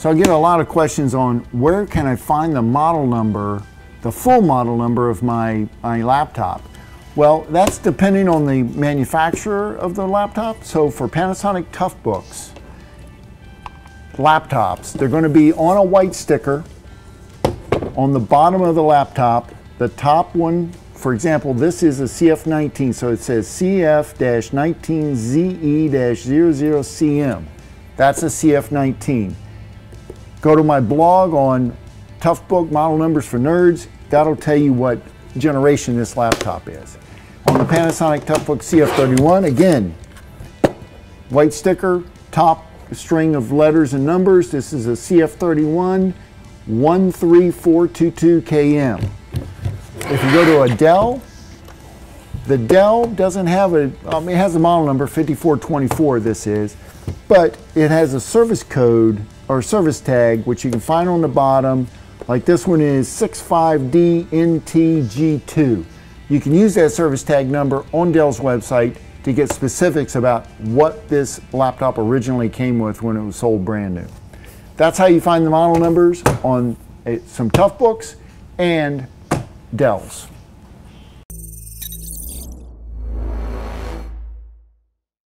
So I get a lot of questions on where can I find the model number, the full model number of my, my laptop. Well, that's depending on the manufacturer of the laptop. So for Panasonic Toughbooks laptops, they're going to be on a white sticker on the bottom of the laptop. The top one, for example, this is a CF19, so it says CF-19ZE-00CM. That's a CF19. Go to my blog on Toughbook Model Numbers for Nerds. That'll tell you what generation this laptop is. On the Panasonic Toughbook CF31, again, white sticker, top string of letters and numbers. This is a CF31 13422KM. If you go to a Dell, the Dell doesn't have a, um, it has a model number 5424 this is, but it has a service code or service tag which you can find on the bottom. Like this one is 65DNTG2. You can use that service tag number on Dell's website to get specifics about what this laptop originally came with when it was sold brand new. That's how you find the model numbers on eh, some Toughbooks and Dells.